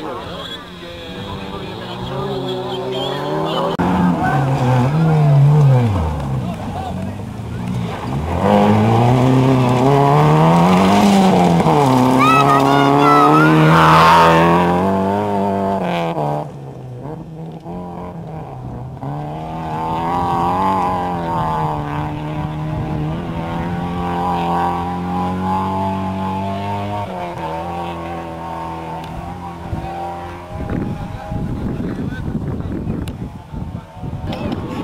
boa, né?